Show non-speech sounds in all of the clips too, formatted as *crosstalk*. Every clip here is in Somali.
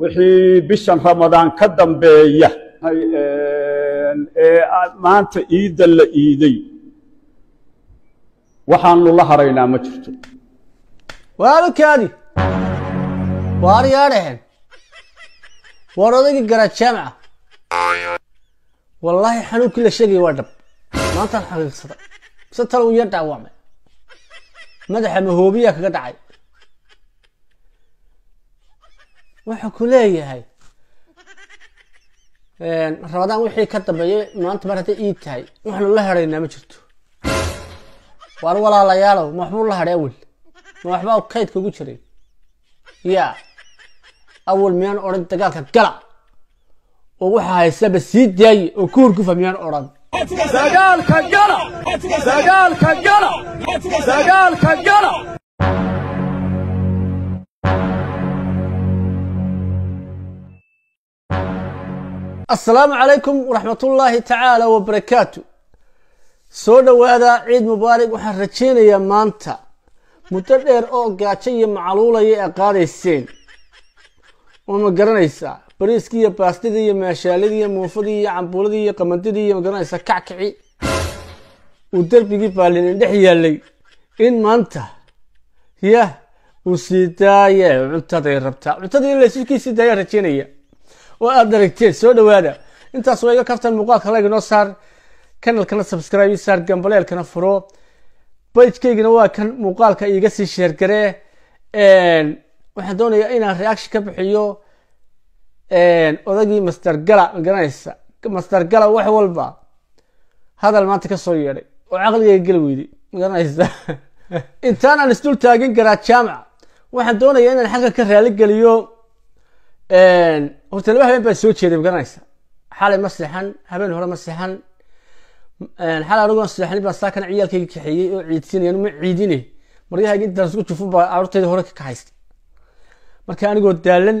wixii bishan ramadaan ka dambeeya ee maanta iidda la iiday waxaanu la haraynaa ma jirto. Waalikaadi waar waar odaygii garaad jaamaca wallaahi xanuunkii la sheegaya waa dhab. Maantaan xaqiiqsaday mise talow iyo dhaawacmay. Madaxa mahoobiyaa kaga dhacay wuxuu ku leeyahay. Rabadaan wixii ka dambeeyay maanta mar hadday ii tahay. Waxaanu la haraynaa ma jirto. Waar walaalayaalow ma waxbuu la hadhay awel. Ma waxbaa kaydka ugu jiray yaa awal miyaan odhan dagaalka gala? Oo waxaa haysaba sii daaye oo ku hurgufa miyaan odhan? Dagaalka gala! Dagaalka gala! Dagaalka gala asalaamu calaykum waraxmatullaahi tacaala wabarakaatu soo dhowaada ciid mubaarak waxaan rajaynayaa maanta. Muddo dheer oo gaajo iyo macaluulaya ee qaadayseen. Oo ma garanaysaa bariiskii iyo baastidii iyo maashaaladii iyo muufadii iyo cambuuladii iyo qamandidii iyo ma garanaysaa kackici. Uu derbigii baalinin dhex yaallay in maanta yah uu sii daaye cuntaday rabtaa. Cuntadii in layskii sii daayaan rajaynaya oo aada aragteen soo dhowaada. Intaas waa iga kaftan muuqaalka layg noo saar. Kanalkana subscribe saar gambaleelkana furo. Bajkaygana waa kan muuqaalka iga sii sheergaree waxaan doonayaa inaan reaction ka bixiyo. Odagii master gala magaranaysa master gala wax walba. Hadal maanta ka soo yeedhay. Oo caqligayga geli weyday magaranaysa *laughs* intaan aan isdul taagin garaa jaamaca waxaan doonayaa inaan xalka ka raali geliyo horta laba habeen baa soo jeeday magaranaysa xalay ma seexan habeen hore ma seexan. Xalay anigoon seexanin baa saa kana ciyaalkayga kaxeeyey oo ciidsinayaan ma ciidine. Maryahayga intaan isku jufun baa carruurtayda hore ka kaxaystay marka anigoo daalan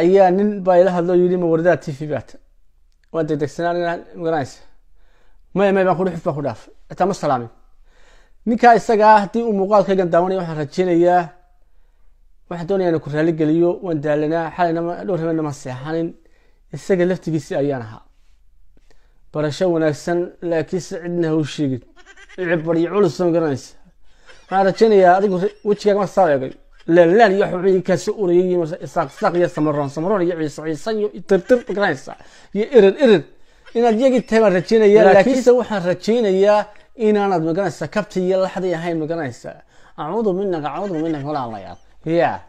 ayaa nin baa ila hadloo yidhi ma wardaa t v baata waan degdegsanaa magaranaysa maya maya baan kudhi xuf baan ku dhaafay. Xitaa ma salaamin. Ninkaa isagaa haddii uu muuqaalkaygan daawanaya waxaan rajaynayaa waxaan doonaya ku raali geliyo waan daalanaa xalayna dhowr habeenna ma seexanin isaga laftigiisi ayaan ahaa. Barasho wanaagsan laakiinse cidna ha u sheegin. Cibaryo culus ma garanaysa. Waxaan rajaynayaa adigu wejigaaga saa eegay. Laalaan iyo xubii kaasi urayay saaqsaaq iyo samaroon samaroon iyo ciise ciise iyo tirtir ma garanaysa. Iyo irir irir. Inaad yagii tahay baan rajaynayaa laakiinse waxaan rajaynayaa inaanad magaranaysa kabti iyo laxdii ahayn magaranaysa acuudu minaka acuudu minaka walaalayaal ya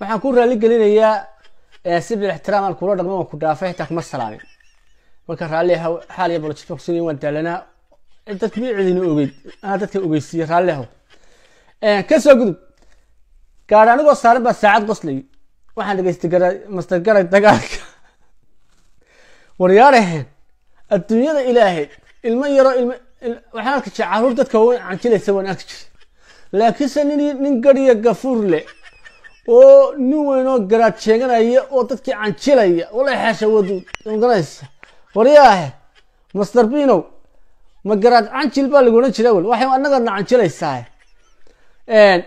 waxaan ku raali gelinayaa si bil ixtiraam aan kula dhaqmo waan ku dhaafay xitaa kuma salaamin marka raalli xaal iyo bolojid baa waan daalanaa dadka mi cidina ogeyd? Anaa dadka ogeysiiye raalli ahaw ka soo gudub. Gaadhi anigoo saaran baa saacad qoslay waxaan dhegeystay gara master garay dagaalka. Waryaaraheen adduunyada ilaahay ilmo yaroo ilmo waxaan arki jiray carruur dadka waaweyn canjilaysa waan arki jiray laakiinse nin nin gadiya gafuur leh oo nin weynoo garaad sheeganaya oo dadkii canjilaya. Wala xeesha waduud maganaysa waryaahe master binow ma garaad canjil baa lagu odhan jira wel waxay annagana canjilaysaa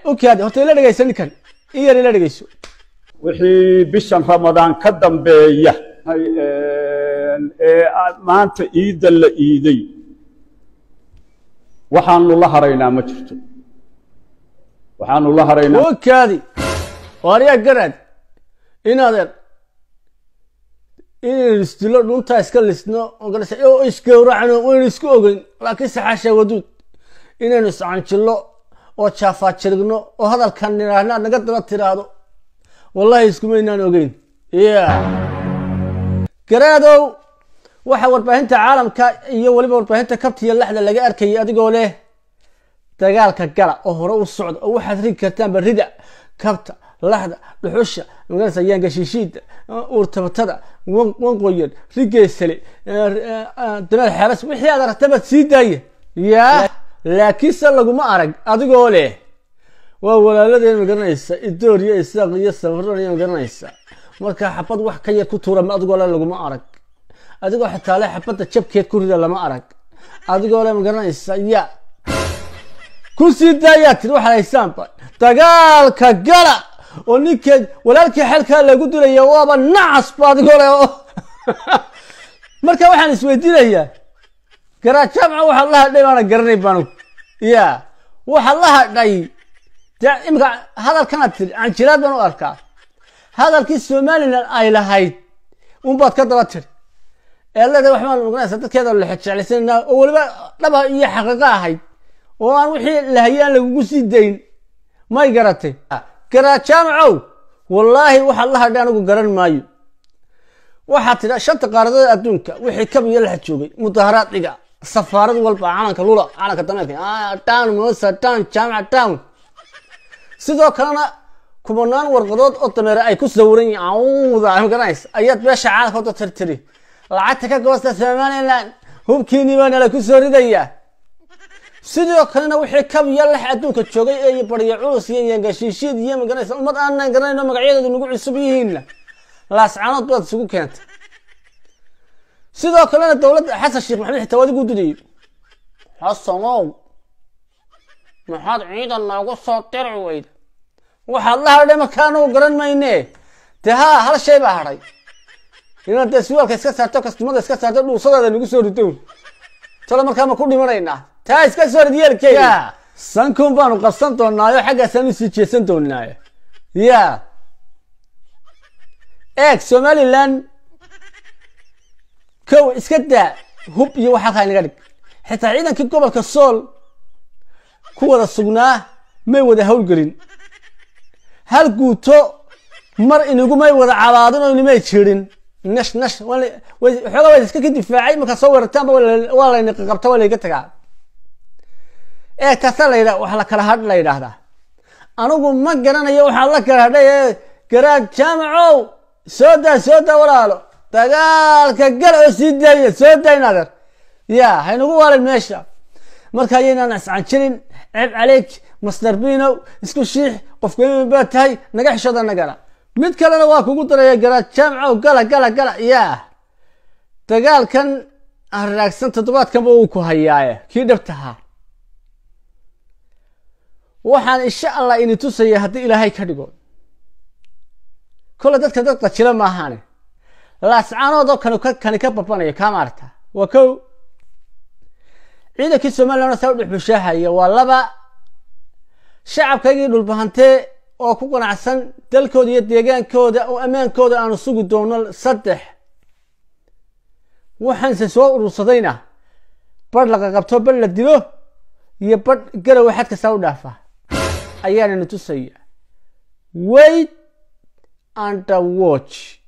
okaadi horta ila dhegeysa ninkan. In yar ila dhegeyso wixii bishan ramadaan ka dambeeya ee maanta iidda la iiday. Waxaanu la haraynaa ma jirto waxaanu la haraynaa. Okaadi waaryaa garaad inadeer inaynu isdilo dhuntaa iska lisno oo isgowracno waynu isku ogeyn laakiin saxaasha waduud inaynu iscanjillo oo jaafaajirigno oo hadalkan nidhaahna naga daba tiraahdo wallahi iskumaynaan ogeyn. Ya garaadow waxa warbaahinta caalamka iyo weliba warbaahinta kabta iyo laxda laga arkayay adigoo leh dagaalka gala oo hore u socda oo waxaad rigi kartaanba rida kabta laxda dhuxusha yaangashiishiida uurtabatada wanqoyan rigeysale damaal xeeras wixii aad aragtaba sii daaya yaa laakiinse laguma arag adigoo leh waa walaaladeen magaranaysa idoor iyo isaaq iyo safaron iyo magaranaysa marka xabad wax ka yar ku tuura ma adigoo le laguma arag. Adigoo xitaa le xabadda jabkeed ku rida lama arag. Adigoo le magaranaysa ya ku sii daayaa tiri waxaad haysaanba dagaalka gala oo ninkeed walaalkii xelkaa lagu dilaya waaba nacas baad gole oo marka waxaan isweydiinayaa garajaamca waxa la hadhay baana garanay banu ya waxa la hadhay dee imika hadalkanaad tiri canjiraad baan u arkaa hadalkii somalilan ay lahayd unbaad ka daba tiri ee leedahay waxbaan oganaysa dadkeeda la jeclaysanayna oo weliba dhaba iyo xaqiiqo ahayd oo aan wixii lahayay aan lagugu sii dayn. May garatay. Garajaamcow wallaahi waxa la hadhay anigu garan maayo. Waxaa tidha shanta qaaradood adduunka wixii kab iyo laxa joogay mudaharaad dhiga safaarad walba calanka lula calanka dameerka town moosa town jaamaca town. Sidoo kalena kumanaan warqadood oo dameere ay ku sawiran yihiin. Ayaad beesha caalamka wada tirtiri. Lacagta ka goosta somaliland hubkiinii baa nala ku soo ridayaa sidoo kalena wixii kab iyo lax adduunka joogay ee baryo culus iyo yangashiishiid iyo magaranaysa ummad aanan garanayno magacyadeedu nagu cusub yihiinna. Laascaanood baad isugu keentay. Sidoo kalena dowladda xasan sheekh maxamed xitaa waadigu didayay xasanow maxaad ciidan noogu soo diri weyda. Waxaad la hadhay markaa anagu garan mayne dee haa hal shay baa hadhay. Inaad dee siwaalka iska saarto kastumada iska saarto dhuusadaada nagu soo rido talo markaa ma ku dhimanaynaa taa iska soo rid yeelkeeda sankun baanu qabsan doonaayo xaggaasaan sii jeesan doonaayo ya. Eeg somaliland kow iska daa hub iyo wax halkaa inaga dhig. Xitaa ciidankii gobolka sool ku wada sugnaa may wada howlgelin hal guuto mar inagumay wada cabaadin oo inimay jirin. Nash nash xoogaa waa iska ka difaacay markaa soo weerartaanba waa layna qabta waa layga tagaa ee taasaa la yidha wax la kala hadh la yidhaahdaa anigu ma garanayo waxaa la kala hadhay ee garaad jaamacow soo daa soo daa walaalo. Dagaalka gal oo sii daaya soo dayn adeer ya haynagu waalin meesha. Marka ayaynaan iscanjirin ceeb caleyk masdar isku shiix qofkaiman baa tahay naga xishooda nagala. Mid kalena waa kugu daraya garaad jaamcow gala gala gala ya dagaalkan haraagsan toddobaadkanba uu ku hayaaye kii dhabtahaa waxaan insha allah ini tusaya haddii ilaahay ka dhigo. Kole dadka dad qajila maahaane laascaanoodoo kan kani ka babanayo kaa maarta? Waa kow. Ciidankii somaliland saa u dhexbushaahaya waa laba shacabkaygii dhulbahantee oo ku qanacsan dalkooda iyo deegaankooda oo ammaankooda aanu sugi doono saddex. Waxaanse soo urursadayna badh laqa qabto badh la dilo iyo badh garowe xad kastaa u dhaafa ayaanani tusaya wait under watch